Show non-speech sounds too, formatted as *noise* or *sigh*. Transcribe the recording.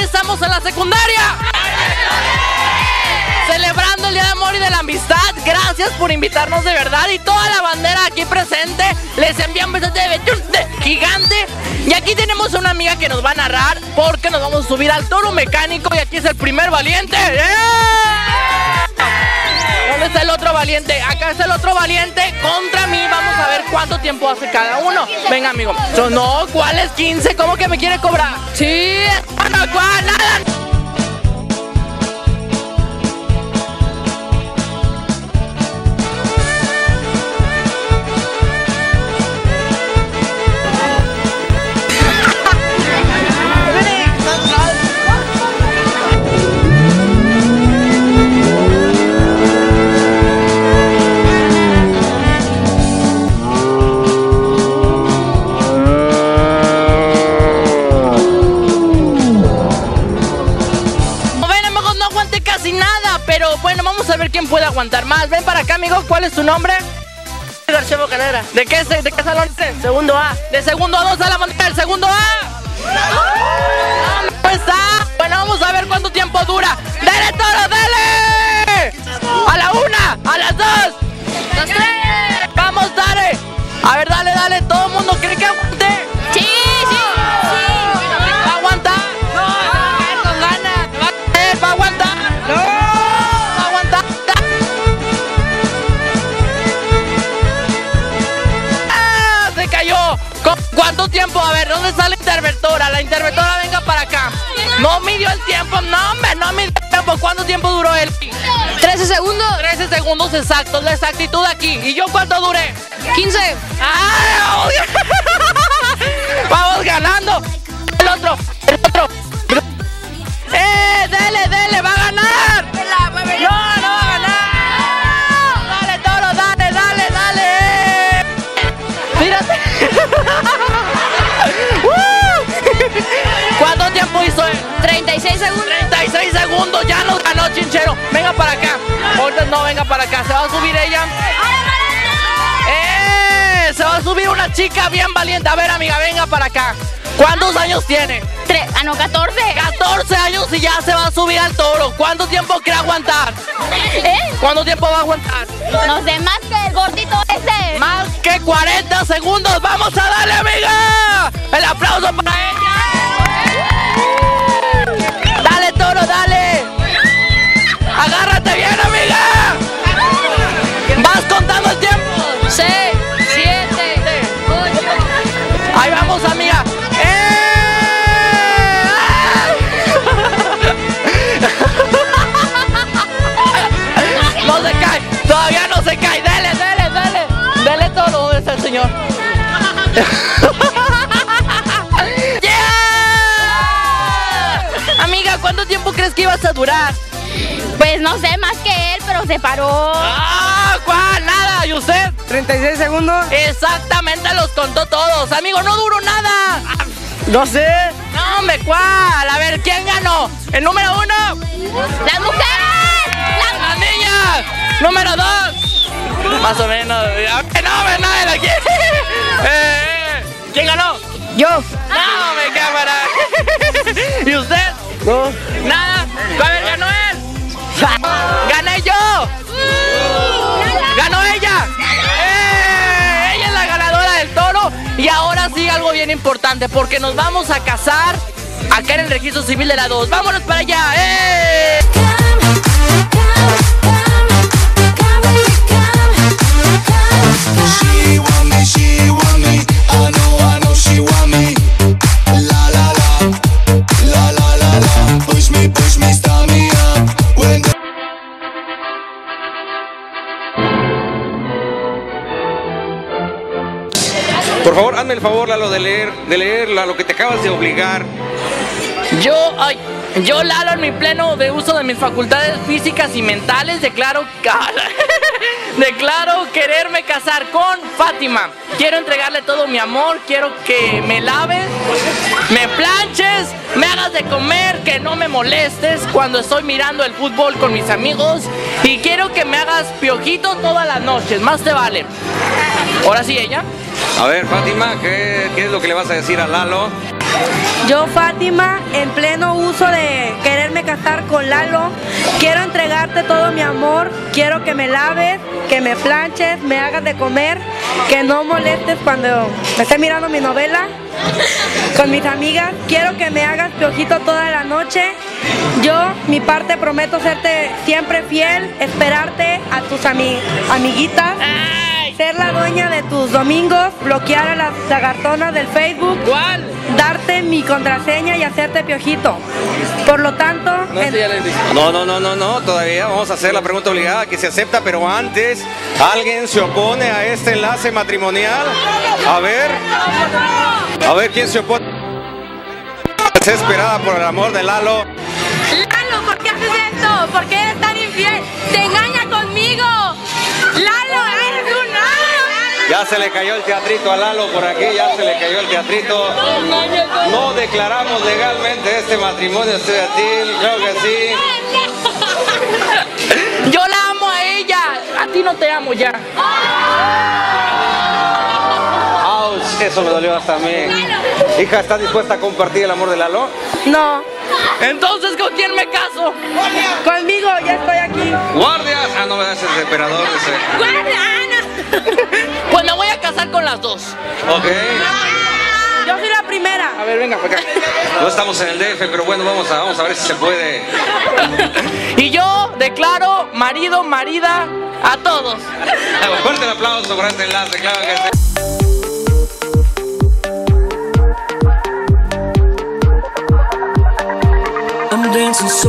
estamos en la secundaria. Celebrando el Día de Amor y de la Amistad. Gracias por invitarnos de verdad. Y toda la bandera aquí presente les envía un besote de, de gigante. Y aquí tenemos a una amiga que nos va a narrar porque nos vamos a subir al toro mecánico. Y aquí es el primer valiente. ¡Eh! ¿Dónde está el otro valiente? Acá está el otro valiente contra mí. Vamos a ver cuánto tiempo hace cada uno. Venga, amigo. So, no, ¿cuál es 15? ¿Cómo que me quiere cobrar? Sí. Nada. Ven para acá, amigo. ¿Cuál es tu nombre? García Bocanera. ¿De qué, de qué salón es? Segundo A. De segundo a dos a la bandera del segundo A. No está. Bueno, vamos a ver cuánto tiempo dura. ¡Dale, toro, dale! A la una, a las dos. ¡Las tres! Vamos, dale. A ver, dale, dale. Todo el mundo cree que No midió el tiempo. No, hombre, no midió el tiempo. ¿Cuánto tiempo duró él? 13 segundos. 13 segundos exactos. La exactitud aquí. ¿Y yo cuánto duré? 15. ¡Ay! *laughs* Vamos ganando. Venga para acá. Ahorita no, venga para acá. Se va a subir ella. ¡Eh! Se va a subir una chica bien valiente. A ver, amiga, venga para acá. ¿Cuántos años tiene? Tre- ah, no, 14. 14 años y ya se va a subir al toro. ¿Cuánto tiempo quiere aguantar? ¿Eh? ¿Cuánto tiempo va a aguantar? No sé más que el gordito ese. Más que 40 segundos. ¡Vamos a darle, amiga! Señor? *laughs* ¡Yeah! Amiga, ¿cuánto tiempo crees que ibas a durar? Pues no sé más que él, pero se paró. ¡Ah! ¿Cuál? Nada. ¿Y usted? 36 segundos. Exactamente los contó todos. Amigo, no duró nada. No sé. No, hombre, ¿cuál? A ver, ¿quién ganó? El número uno, ¡Las mujeres! ¡Las las niñas. Número dos, más o menos. A ver, No, hombre, nadie la quiere. Eh, eh. ¿Quién ganó? Yo. No, me cámara. ¿Y usted? No. Nada. A ver, ganó él. ¡Gané yo! ¡Ganó ella! ¡Eh! Ella es la ganadora del toro. Y ahora sí, algo bien importante, porque nos vamos a casar acá en el registro civil de la 2. ¡Vámonos para allá! ¡Eh! Por favor, hazme el favor, Lalo, de leer, de leer la- lo que te acabas de obligar. Yo, ay, yo, Lalo, en mi pleno de uso de mis facultades físicas y mentales, declaro, *laughs* declaro quererme casar con Fátima. Quiero entregarle todo mi amor, quiero que me laves, me planches, me hagas de comer, que no me molestes cuando estoy mirando el fútbol con mis amigos y quiero que me hagas piojito todas las noches, más te vale. Ahora sí, ella. A ver, Fátima, ¿qué, qué es lo que le vas a decir a Lalo? Yo, Fátima, en pleno uso de quererme casar con Lalo, quiero entregarte todo mi amor, quiero que me laves, que me planches, me hagas de comer, que no molestes cuando me esté mirando mi novela con mis amigas, quiero que me hagas piojito toda la noche. Yo, mi parte, prometo serte siempre fiel, esperarte a tus ami- amiguitas. Ser la dueña de tus domingos, bloquear a las lagartonas del Facebook, ¿Cuál? darte mi contraseña y hacerte piojito. Por lo tanto, No, en- dije. No, no, no, no, no, todavía vamos a hacer la pregunta obligada que se acepta, pero antes, ¿alguien se opone a este enlace matrimonial? A ver, a ver quién se opone. Desesperada por el amor de Lalo. Lalo, ¿por qué haces esto? ¿Por qué eres tan infiel? ¡Te engaña conmigo! ¡Lalo, Ya se le cayó el teatrito a Lalo por aquí, ya se le cayó el teatrito. No declaramos legalmente este matrimonio estudiantil, creo que sí. Yo la amo a ella. A ti no te amo ya. Eso me dolió hasta a mí. Hija, ¿estás dispuesta a compartir el amor de Lalo? no, Entonces, ¿con quién me caso? conmigo ya estoy aquí. Guardias. Ah, no me das el desesperador ese. Pues me voy a casar con las dos. Ok. Yo soy la primera. A ver, venga para acá. No estamos en el DF, pero bueno, vamos a, vamos a ver si se puede. Y yo declaro marido, marida a todos. *laughs* Fuerte el aplauso por este enlace, claro que sí. I'm dancing so